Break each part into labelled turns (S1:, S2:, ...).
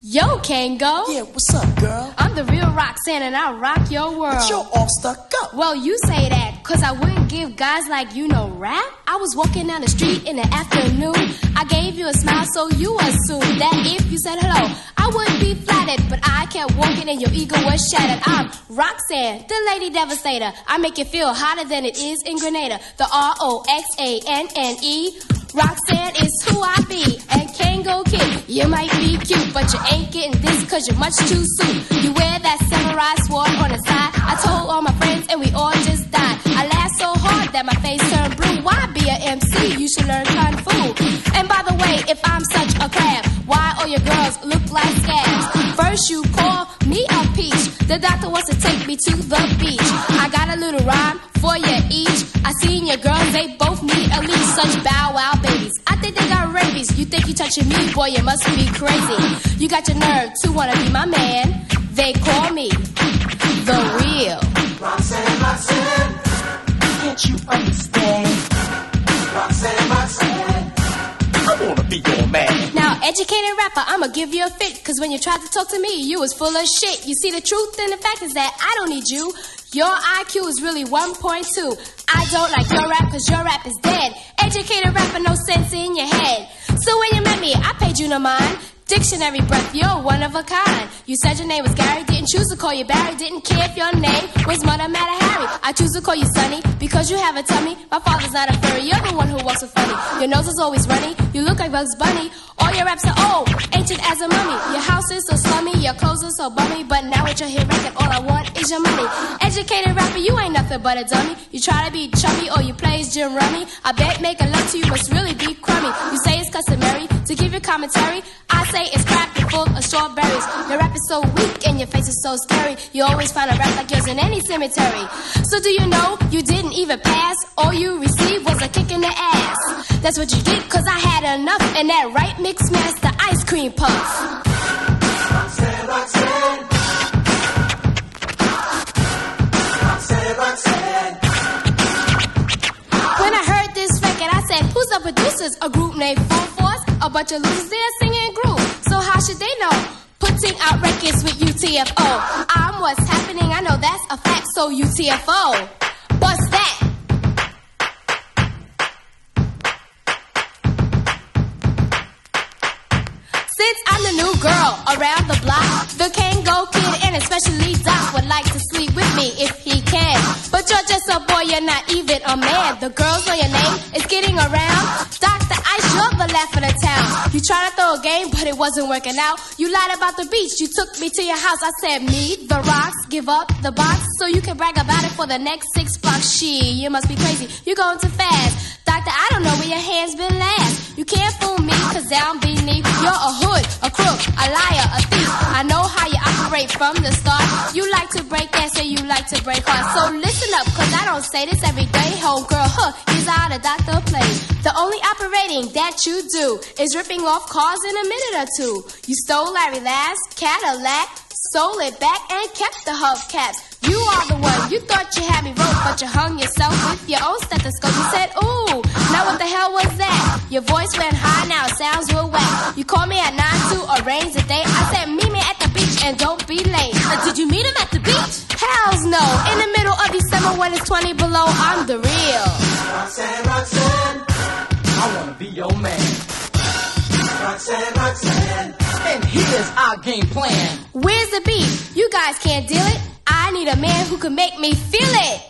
S1: Yo, Kangol.
S2: Yeah, what's up, girl?
S1: I'm the real Roxanne and I rock your world.
S2: But you're all stuck up.
S1: Well, you say that, cause I wouldn't give guys like you no rap. I was walking down the street in the afternoon. I gave you a smile, so you assumed that if you said hello, I wouldn't be flattered. But I kept walking and your ego was shattered. I'm Roxanne, the lady devastator. I make you feel hotter than it is in Grenada. The R O X A N N E. Roxanne is who I cause you're much too soon. You wear that samurai sword on the side. I told all my friends and we all just died. I laughed so hard that my face turned blue. Why be a MC? You should learn Kung Fu. And by the way, if I'm such a crab, why all your girls look like scabs? First you call me a peach. The doctor wants to take me to the beach. I got a little rhyme for you each. I seen your girls, they both need at least Such bow You think you touching me, boy, you must be crazy. You got your nerve to wanna be my man. They call me the real.
S2: Roxanne, Roxanne, can't you understand? Roxanne, Roxanne, I wanna be your man.
S1: Now, educated rapper, I'ma give you a fit. Cause when you tried to talk to me, you was full of shit. You see, the truth and the fact is that I don't need you. Your IQ is really 1.2. I don't like your rap cause your rap is dead. Educated rapper, no sense in your head. So when you met me, I paid you no mind. Dictionary breath, you're one of a kind. You said your name was Gary, didn't choose to call you Barry, didn't care if your name was Mother Matter Harry. I choose to call you Sonny because you have a tummy. My father's not a furry, you're the one who walks so funny. Your nose is always runny, you look like Bugs Bunny. All your raps are old, ancient as a mummy. Your house is so slummy, your clothes are so bummy. But now with your hit record, all I want is your money. Educated rapper, you ain't nothing but a dummy. You try to be chummy or you play as Jim Rummy. I bet making love to you must really be crummy. You say it's commentary. I say it's crap and full of strawberries. Your rap is so weak and your face is so scary. You always find a rap like yours in any cemetery. So do you know you didn't even pass? All you received was a kick in the ass. That's what you get, cause I had enough. And that right mix master ice cream puff. When I heard this record, I said, Who's the producers? A group named Full Force? A bunch of losers there singing groove. So how should they know? Putting out records with UTFO. I'm what's happening, I know that's a fact. So UTFO. What's that. Since I'm the new girl around the block, the Kangol kid and especially Doc would like to sleep with me if he can. But you're just a boy, you're not even a man. The girls know your name is getting around. Tried to throw a game, but it wasn't working out. You lied about the beach, you took me to your house. I said, me, the rocks, give up the box so you can brag about it for the next six bucks. She, you must be crazy, you're going too fast. Doctor, I don't know where your hands been last. You can't fool me, cause down beneath, you're a hood, a crook, a liar, a thief. I know how you operate from the start. You like to break ass and you like to break hearts. So listen up, cause I don't say this every day. Homegirl, huh, is out a doctor play. The only operating that you do is ripping off cars in a minute or two. You stole Larry Last Cadillac, sold it back and kept the hubcaps. You are the one, you thought you had me roped, but you hung yourself with your own stethoscope. You said, ooh, now what the hell was that? Your voice went high, when it's 20 below, I'm the real.
S2: Roxanne, Roxanne, I wanna be your man. Roxanne, Roxanne, and here's our game plan.
S1: Where's the beat? You guys can't deal it. I need a man who can make me feel it.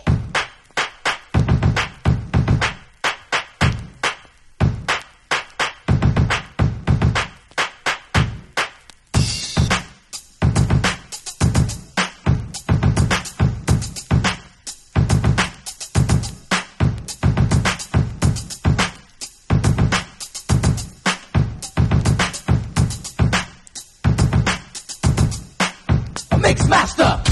S1: Mixmaster.